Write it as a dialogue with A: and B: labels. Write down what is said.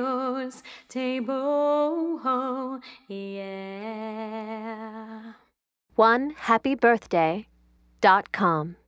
A: News table. Yeah.
B: One happy birthday dot com.